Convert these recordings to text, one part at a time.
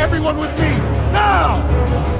Everyone with me, now!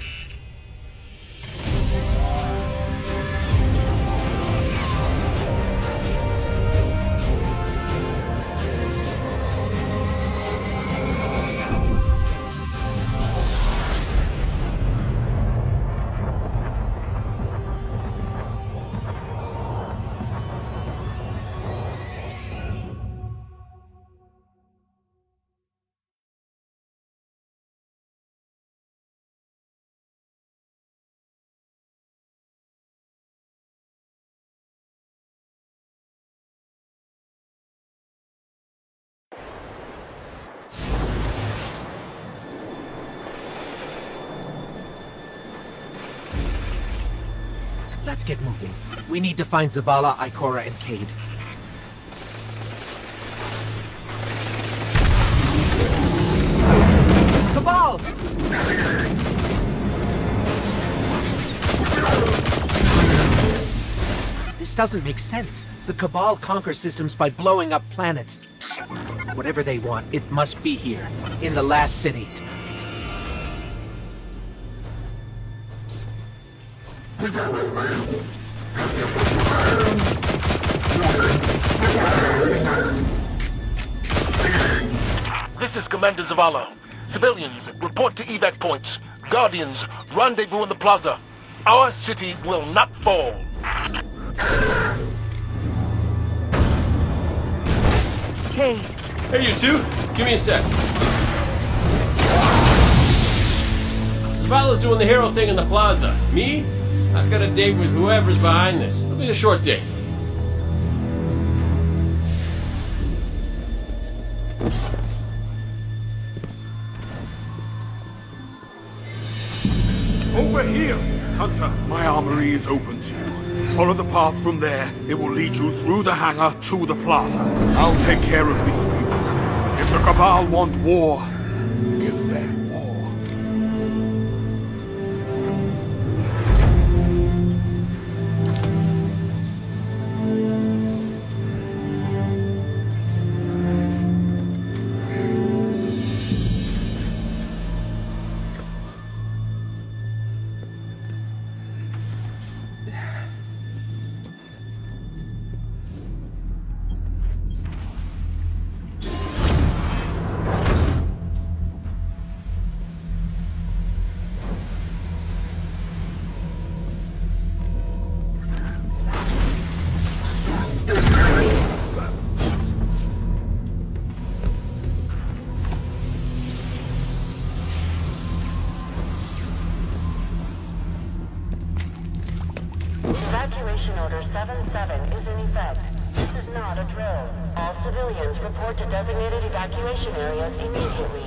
Let's get moving. We need to find Zavala, Ikora, and Cayde. Cabal! This doesn't make sense. The Cabal conquer systems by blowing up planets. Whatever they want, it must be here, in the last city. This is Commander Zavala. Civilians, report to evac points. Guardians, rendezvous in the plaza. Our city will not fall. Cayde! Hey, you two! Give me a sec. Zavala's doing the hero thing in the plaza. Me? I've got a date with whoever's behind this. It'll be a short date. Over here! Hunter, my armory is open to you. Follow the path from there. It will lead you through the hangar to the plaza. I'll take care of these people. If the Cabal want war, designated evacuation areas immediately.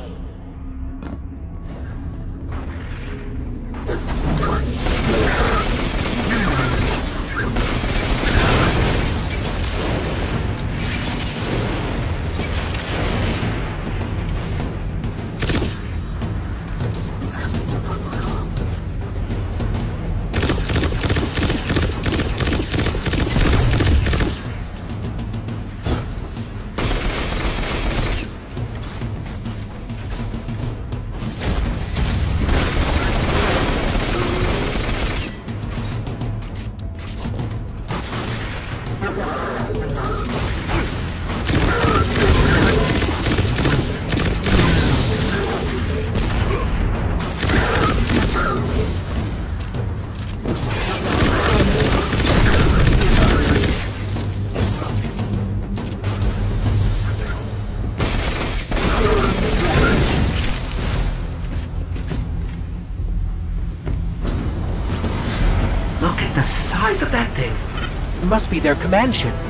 Must be their command ship.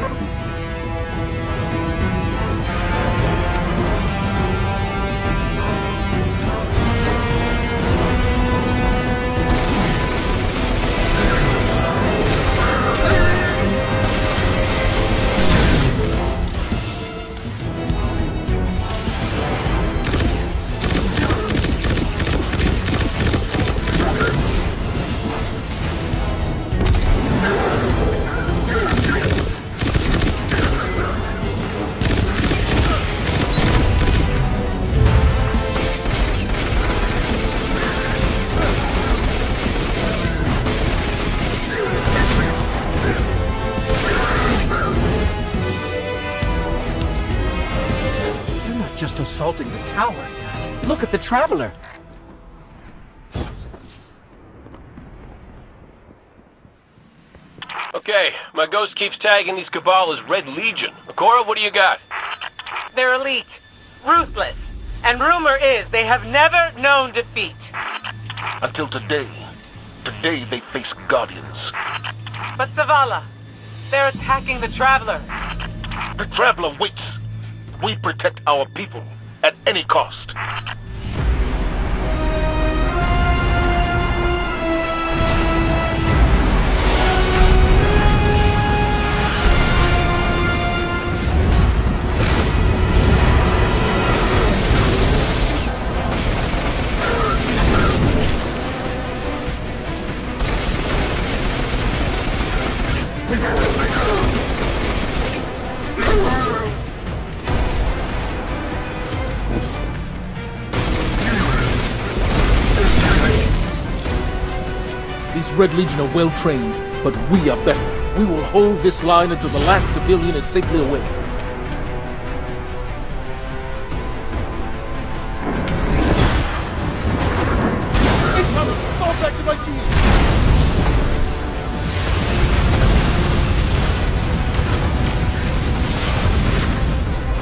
Just assaulting the tower. Look at the Traveler. Okay, my ghost keeps tagging these Cabal as Red Legion. Ikora, what do you got? They're elite, ruthless, and rumor is they have never known defeat. Until today. Today they face Guardians. But Zavala, they're attacking the Traveler. The Traveler waits. We protect our people at any cost. Red Legion are well trained, but we are better. We will hold this line until the last civilian is safely away.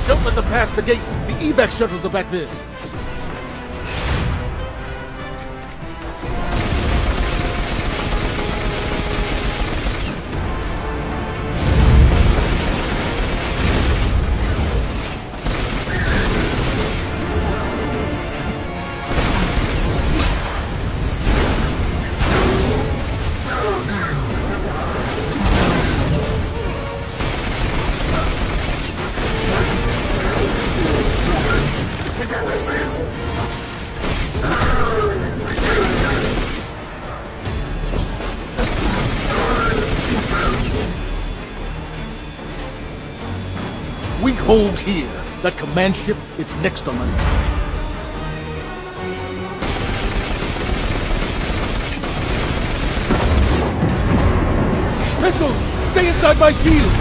Don't let them pass the gate. The evac shuttles are back there. Hold here. That command ship, it's next on the list. Missiles! Stay inside my shield!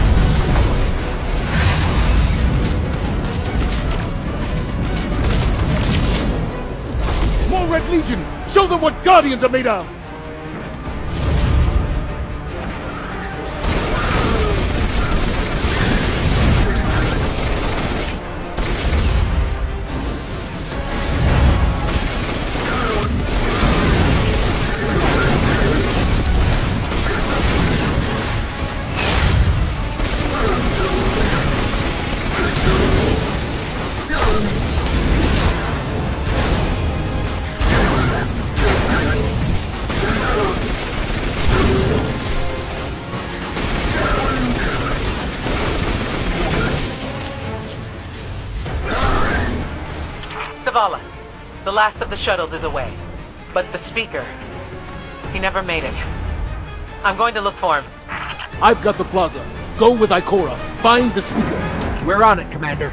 More Red Legion! Show them what Guardians are made of! The last of the shuttles is away. But the speaker, he never made it. I'm going to look for him. I've got the plaza. Go with Ikora. Find the speaker. We're on it, Commander.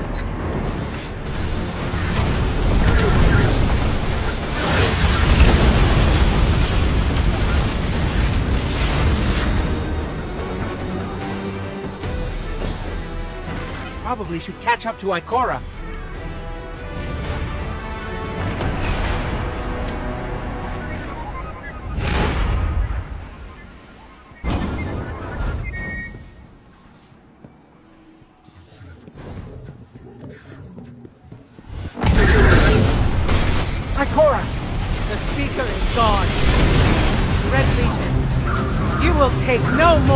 Probably should catch up to Ikora.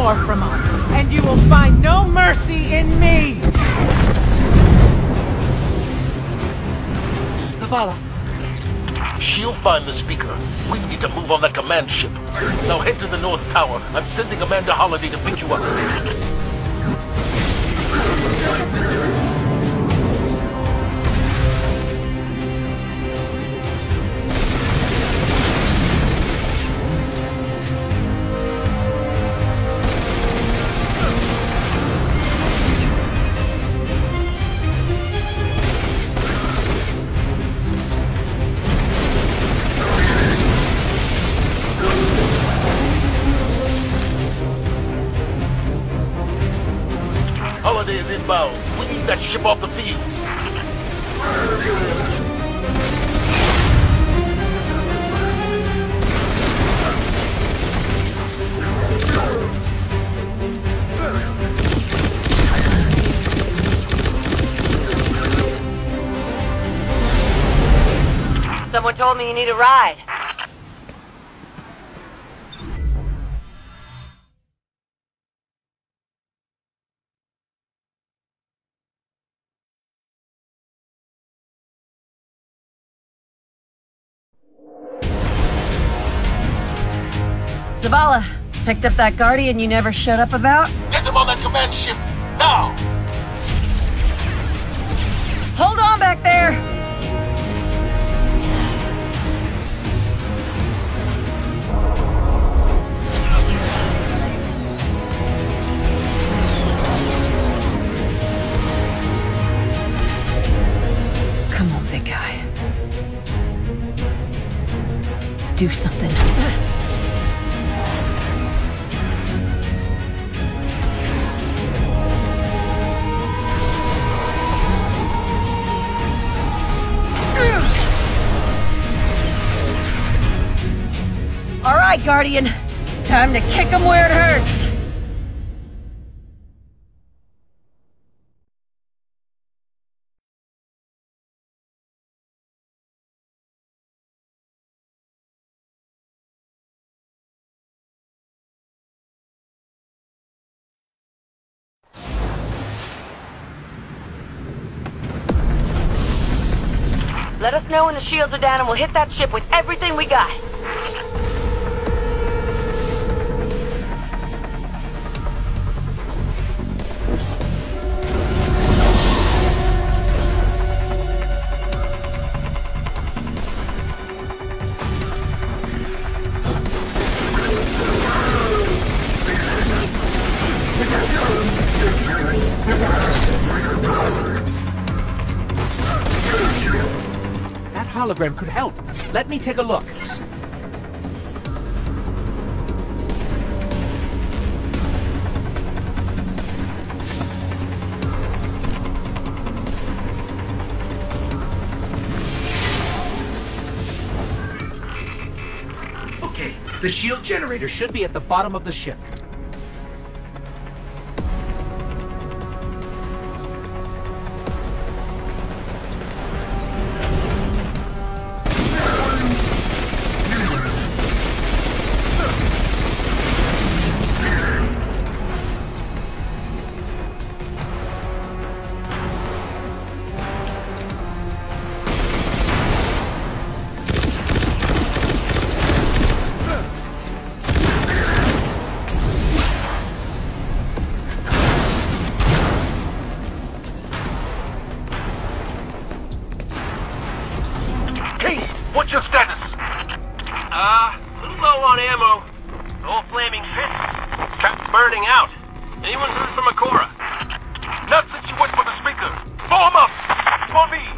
More from us, and you will find no mercy in me! Zavala, She'll find the speaker. We need to move on that command ship. Now head to the North Tower. I'm sending Amanda Holliday to pick you up. Someone told me you need a ride. Zavala, picked up that Guardian you never showed up about? Get them on that command ship now! Hold on back there! On, big guy. Do something. All right, Guardian. Time to kick him where it hurts. Let us know when the shields are down and we'll hit that ship with everything we got. Could help. Let me take a look. Okay, the shield generator should be at the bottom of the ship. What's your status? Uh, a little low on ammo. Old flaming pit. Kept burning out. Anyone heard from Ikora? Not since you went for the speaker. Form up! For me!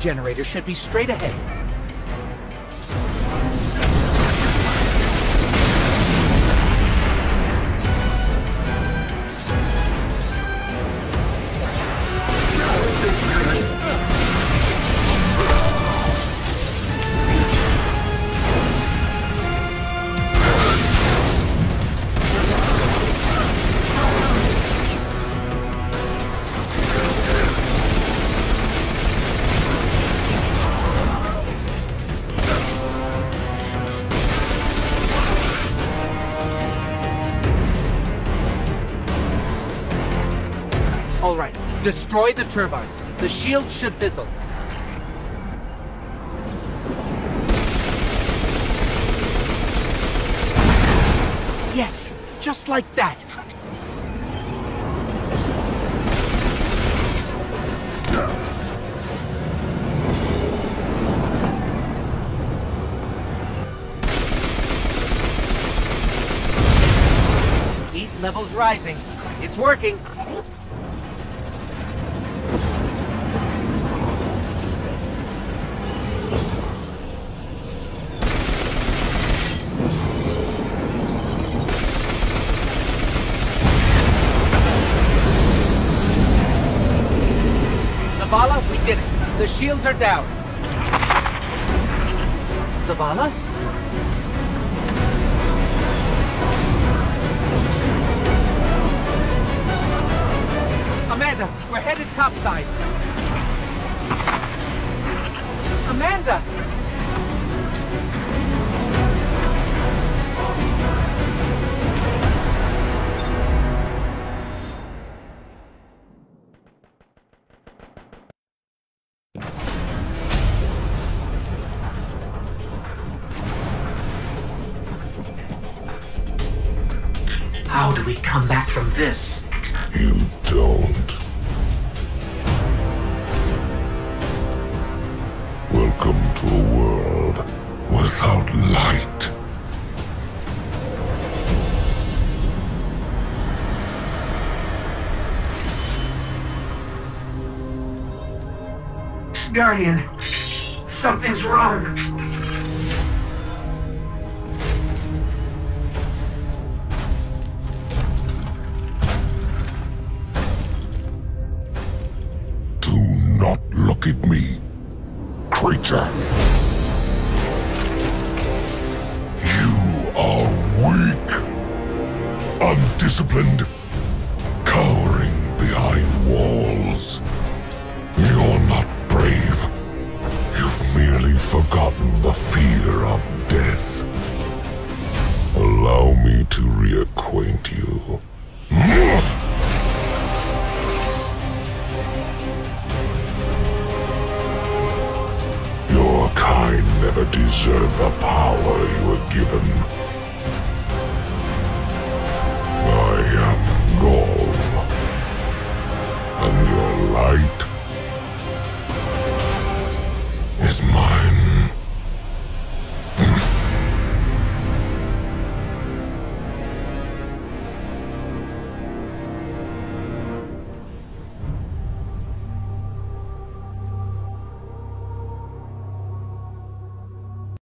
Generator should be straight ahead. Destroy the turbines. The shields should fizzle. Yes, Just like that. Heat levels rising. It's working. Zavala, we did Are down. Zavala? Amanda, we're headed topside. Amanda! Guardian, something's wrong. Do not look at me, creature. You are weak, undisciplined, of death. Allow me to reacquaint you. Your kind never deserve the power you were given.